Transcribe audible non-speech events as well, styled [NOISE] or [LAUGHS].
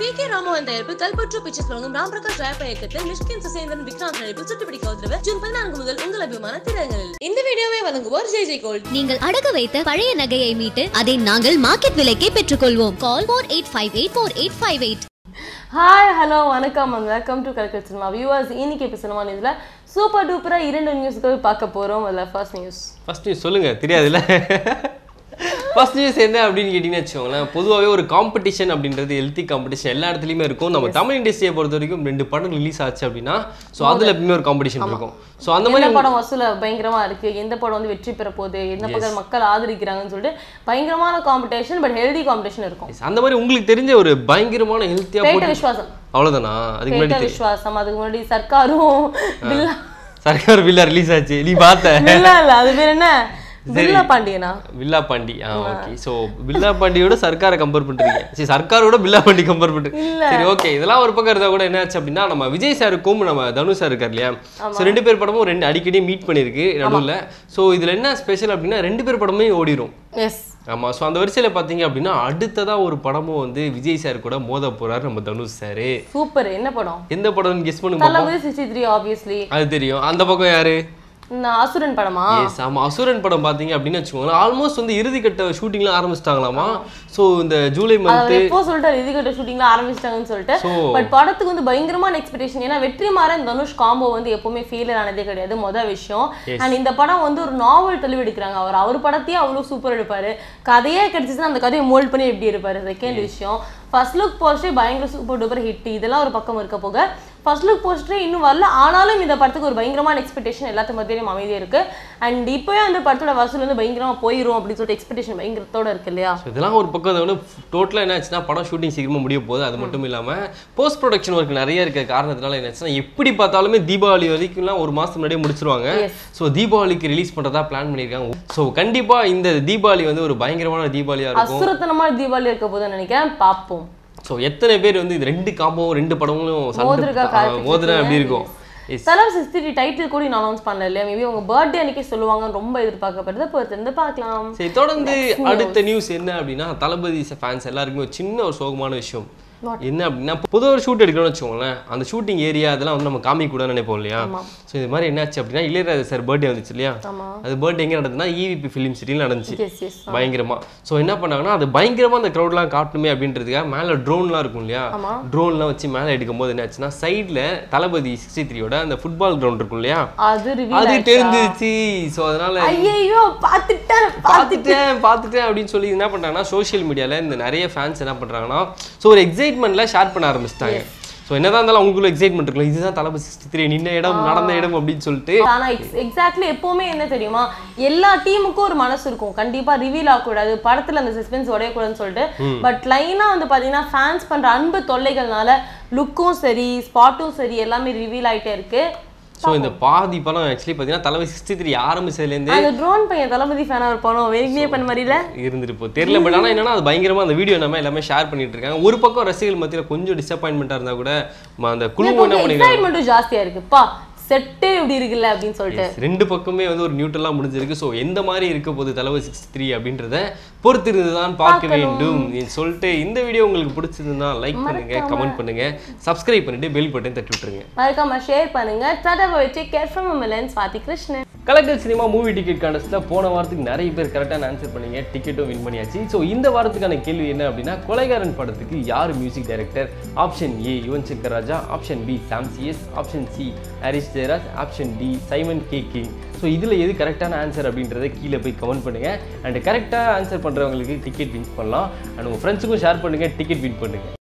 B K Ramohan தயாரிப்பு கல்பற்று pictures வழங்கும் ராம் பிரகாஷ் ராயப்ப இயக்கத்தில் மிஷ்கின் சுசேந்திரன் விக்ராந்த் நடிப்பில் சுட்டுப்பிடிக்க உத்தரவு ஜூன் பதினான்கு முதல் உங்கள் அபிமான திரையரங்களில் இந்த வீடியோவை வழங்குவோர் ஜெய் ஜெய் கோல்ட் நீங்கள் அடகு வைத்த பழைய நகையை மீட்டு அதை நாங்கள் மார்க்கெட் விலைக்கே பெற்றுக்கொள்வோம். Call four eight five eight four eight five eight. Hi hello வணக்கம் and welcome to Kalakkal cinema viewers இன்னைக்கு இப்போ சினிமா நியூஸில் சூப்பர் டூப்பராக இரண்டு நியூஸ்கள் பார்க்க போகிறோம் அதில் ஃபர்ஸ்ட் நியூஸ் ஃபர்ஸ்ட் நியூஸ் சொல்லுங்க. தெரியாதுல்ல? [LAUGHS] ஃபர்ஸ்ட் நியூஸ் என்ன அப்படின்னு கேட்டிங்கன்னு வச்சுக்கோங்களேன். பொதுவாகவே ஒரு காம்படிஷன் அப்படின்றது ஹெல்த்தி காம்படிஷன் எல்லா இடத்துலையுமே இருக்கும். நம்ம தமிழ் இண்டஸ்ட்ரியை பொறுத்த வரைக்கும் ரெண்டு படம் ரிலீஸ் ஆச்சு அப்படின்னா ஸோ அதில் எப்பவுமே ஒரு காம்படிஷன் இருக்கும். ஸோ அந்த மாதிரி படம் வசூல பயங்கரமா இருக்கு? எந்த படம் வந்து வெற்றி பெற போகுது? எந்த பக்கம் மக்கள் ஆதரிக்கிறாங்கன்னு சொல்லிட்டு பயங்கரமான காம்படிஷன் பட் ஹெல்தி காம்படிஷன் இருக்கும். அந்த மாதிரி உங்களுக்கு தெரிஞ்ச ஒரு பயங்கரமான ஹெல்த்தியாக விஸ்வாசம். அவ்வளோதானா அதுக்கு முன்னாடி விஸ்வாசம். அதுக்கு முன்னாடி சர்க்காரும் பில்லா சர்க்கார் வில்லா ரிலீஸ் ஆச்சு. நீ பார்த்த? பில்லா இல்ல. அது பேர் என்ன? பில்லா பாண்டியனா வில்லா பாண்டி ஆ. ஓகே ஸோ வில்லா பாண்டியோட சர்க்காரை கம்பேர் பண்றீங்க சரி சர்க்காரோட வில்லா பாண்டி கம்பேர் பண்றீங்க சரி ஓகே இதெல்லாம் ஒரு பக்கம் இருந்தா கூட என்ன ஆச்சு அப்படின்னா நம்ம விஜய் சாருக்கும் நம்ம தனுஷ் சார் இருக்கார் இல்லையா? ஸோ ரெண்டு பேர் படமும் ரெண்டு அடிக்கடி மீட் பண்ணியிருக்கு நடுவில். ஸோ இதுல என்ன ஸ்பெஷல் அப்படின்னா ரெண்டு பேர் படமே ஓடிரும். எஸ் ஆமா. ஸோ அந்த வரிசையில பாத்தீங்க அப்படின்னா அடுத்ததா ஒரு படமும் வந்து விஜய் சார் கூட மோத போறாரு நம்ம தனுஷ் சார். சூப்பர். என்ன படம்? எந்த படம்னு கெஸ் பண்ணுங்க அது தெரியும். அந்த பக்கம் யாரு? அசுரன் படமா? எஸ் ஆமா. அசுரன் படம் பாத்தீங்க அப்படின்னு வச்சுக்கோங்களேன் ஆல்மோஸ்ட் வந்து இறுதிக்கட்ட ஷூட்டிங்லாம் ஆரம்பிச்சிட்டாங்களாமா? ஸோ இந்த ஜூலை மந்த் எப்போ சொல்லிட்டாரு இதுகிட்ட ஷூட்டிங்ல ஆரம்பிச்சிட்டாங்கன்னு சொல்லிட்டு. பட் படத்துக்கு வந்து பயங்கரமான எக்ஸ்பெக்டேஷன் ஏன்னா வெற்றிமாறன் தனுஷ் காம்போ வந்து எப்பவுமே ஃபெயிலியர் ஆனதே கிடையாது. மொதல் விஷயம். அண்ட் இந்த படம் வந்து ஒரு நாவல் தெளிவு எடுக்கிறாங்க. அவர் அவர் படத்தையே அவ்வளோ சூப்பர் எடுப்பாரு. கதையே கிடைச்சிச்சுன்னா அந்த கதையை மோல்ட் பண்ணி எப்படி இருப்பாரு செகண்ட் விஷயம். ஃபர்ஸ்ட் லுக் போஸ்டே பயங்கர சூப்பர் டூப்பர் ஹிட் இதெல்லாம் ஒரு பக்கம் இருக்க போக ஃபர்ஸ்ட் லுக் போஸ்டரே இன்னும் வரல. ஆனாலும் இந்த படத்துக்கு ஒரு பயங்கரமான எக்ஸ்பெக்டேஷன் எல்லாத்து மத்தியிலும் அமைதியாக இருக்கு. அண்ட் இப்போவே அந்த படத்தோட வசூல் வந்து பயங்கரமா போயிரும் அப்படின்னு சொல்லிட்டு எக்ஸ்பெக்டேஷன் பயங்கரத்தோட இருக்கு இல்லையா? இதெல்லாம் ஒரு பக்கம் அதை விட டோட்டலாக என்ன ஆச்சுன்னா படம் ஷூட்டிங் சீக்கிரமாக முடிய போகுது. அது மட்டும் இல்லாமல் போஸ்ட் ப்ரொடக்ஷன் ஒர்க் நிறைய இருக்க காரணத்தினால என்ன ஆச்சுன்னா எப்படி பார்த்தாலுமே தீபாவளி வரைக்கும்லாம் ஒரு மாதம் முன்னாடியே முடிச்சிருவாங்க. ஸோ தீபாவளிக்கு ரிலீஸ் பண்ணுறதா பிளான் பண்ணியிருக்காங்க. ஸோ கண்டிப்பாக இந்த தீபாவளி வந்து ஒரு பயங்கரமான தீபாவளியாக இருக்கும். அசுரத்தனமான தீபாவளி இருக்க போதுன்னு நினைக்கிறேன். பார்ப்போம். ஸோ எத்தனை பேர் வந்து இது ரெண்டு காம்போவும் ரெண்டு படங்களும் சண்டை மோதிரம் எப்படி இருக்கும். தலர் சிக்ஸ்டி டைட்டில் கூட இன்னும் அனௌன்ஸ் பண்ணல இல்லையா? மேபி உங்க பர்த்டே அன்னைக்கே சொல்லுவாங்கன்னு ரொம்ப எதிர்பார்க்கப்படுது. பொறுத்து இருந்து பார்க்கலாம். சரி தொடர்ந்து அடுத்த நியூஸ் என்ன அப்படின்னா தளபதி ஃபேன்ஸ் எல்லாருக்குமே ஒரு சின்ன ஒரு சோகமான விஷயம். என்ன அப்படின்னா பொதுவாக ஒரு ஷூட் எடுக்கணும்னு வச்சுக்கோங்களேன். அந்த ஷூட்டிங் ஏரியா அதெல்லாம் வந்து நம்ம காமிக்க கூடாதுன்னு நினைப்போம் இல்லையா? ஸோ இது மாதிரி என்னாச்சு அப்படின்னா இளையராஜா சார் பர்த்டே வந்துச்சு இல்லையா? அது பர்த்டே எங்கே நடந்ததுன்னா இவிபி ஃபிலிம் சிட்டியில் நடந்துச்சு. எஸ் எஸ் பயங்கரமா. ஸோ என்ன பண்ணாங்கன்னா அது பயங்கரமா அந்த க்ரௌட்லாம் காட்டணுமே அப்படின்றதுக்காக மேலே ட்ரோன்லாம் இருக்கும் இல்லையா. ட்ரோன்லாம் வச்சு மேலே எடுக்கும்போது என்ன ஆச்சுன்னா சைடில் தளபதி சிக்ஸ்டி த்ரீயோட அந்த ஃபுட்பால் கிரவுண்ட் இருக்கும் இல்லையா? அது தெரிஞ்சிருச்சு ஸோ அதனால ஐயோ பார்த்துட்டேன் பார்த்துட்டேன் பார்த்துட்டேன். அப்படின்னு சொல்லி என்ன பண்றாங்கன்னா சோஷியல் மீடியால இந்த நிறைய ஃபேன்ஸ் என்ன பண்றாங்கன்னா ஸோ ஒரு எக்ஸைட்மெண்ட்ல ஷேர் பண்ண ஆரம்பிச்சிட்டாங்க. ஸோ என்னதான் இருந்தாலும் அவங்களுக்குள்ள எக்ஸைட்மெண்ட் இருக்குல்ல. இதுதான் தளபதி சிக்ஸ்டி த்ரீ நின்ன இடம் நடந்த இடம் அப்படின்னு சொல்லிட்டு. ஆனா எக்ஸாக்ட்லி எப்பவுமே என்ன தெரியுமா? எல்லா டீமுக்கும் ஒரு மனசு இருக்கும். கண்டிப்பா ரிவீல் ஆகக்கூடாது. படத்துல அந்த சஸ்பென்ஸ் உடையக்கூடாதுன்னு சொல்லிட்டு. பட் லைனா வந்து பாத்தீங்கன்னா ஃபேன்ஸ் பண்ற அன்பு தொல்லைகள்னால லுக்கும் சரி ஸ்பாட்டும் சரி எல்லாமே ரிவீல் ஆயிட்டே இருக்கு. ஸோ இந்த பாதி படம் ஆக்சுவலி பார்த்தீங்கன்னா தளபதி சிக்ஸ்டி த்ரீ ஆரம்பிச்சதுலேருந்து அந்த ட்ரோன் பையன் தளபதி ஃபேனா இருப்பானோ வெறிக்கினே பண்ண மாதிரில இருந்துட்டு போ தெரியல பட் ஆனால் என்னன்னா அது பயங்கரமா அந்த வீடியோ நம்ம எல்லாமே ஷேர் பண்ணிட்டு இருக்காங்க. ஒரு பக்கம் ரசிகர்கள் மத்தியில் கொஞ்சம் டிசப்பாயின்மெண்ட்டாக இருந்தா கூட அந்த குழு என்ன பண்ணிருக்காங்க எக்ஸைட்மெண்ட்டும் ஜாஸ்தியா இருக்குப்பா. செட்டே இப்படி இருக்குல்ல அப்படின்னு சொல்லிட்டு. ரெண்டு பக்கமே வந்து ஒரு நியூட்ரலாக முடிஞ்சிருக்கு. ஸோ எந்த மாதிரி இருக்க போகுது தளபதி சிக்ஸ்டி த்ரீ அப்படின்றத பொறுத்திருந்து தான் பார்க்க வேண்டும். சொல்லிட்டு இந்த வீடியோ உங்களுக்கு பிடிச்சிருந்தா லைக் பண்ணுங்க கமெண்ட் பண்ணுங்க சப்ஸ்கிரைப் பண்ணிட்டு பெல் பட்டன் தட்டி விட்டுருங்க. மறக்காம ஷேர் பண்ணுங்க. தடவை வச்சு கேர் ஃப்ரம் மிலன் ஸ்வாதி கிருஷ்ணன். கலெக்டர் சினிமா மூவி டிக்கெட் கான்டெஸ்ட்டில் போன வாரத்துக்கு நிறைய பேர் கரெக்டான ஆன்சர் பண்ணீங்க டிக்கெட்டும் வின் பண்ணியாச்சு. ஸோ இந்த வாரத்துக்கான கேள்வி என்ன அப்படின்னா கொலைகாரன் படத்துக்கு யார் music director option A Yuvan Shankar Raja option B Sam CS option C Harris Jayaraj. Option D Simon K King. So இதில் எது கரெக்டான ஆன்சர் அப்படின்றத கீழே போய் கமெண்ட் பண்ணுங்கள் அண்ட் கரெக்டாக ஆன்சர் பண்ணுறவங்களுக்கு டிக்கெட் வின் பண்ணலாம். அண்ட் உங்கள் ஃப்ரெண்ட்ஸுக்கும் ஷேர் பண்ணுங்கள் டிக்கெட் வின் பண்ணுங்கள்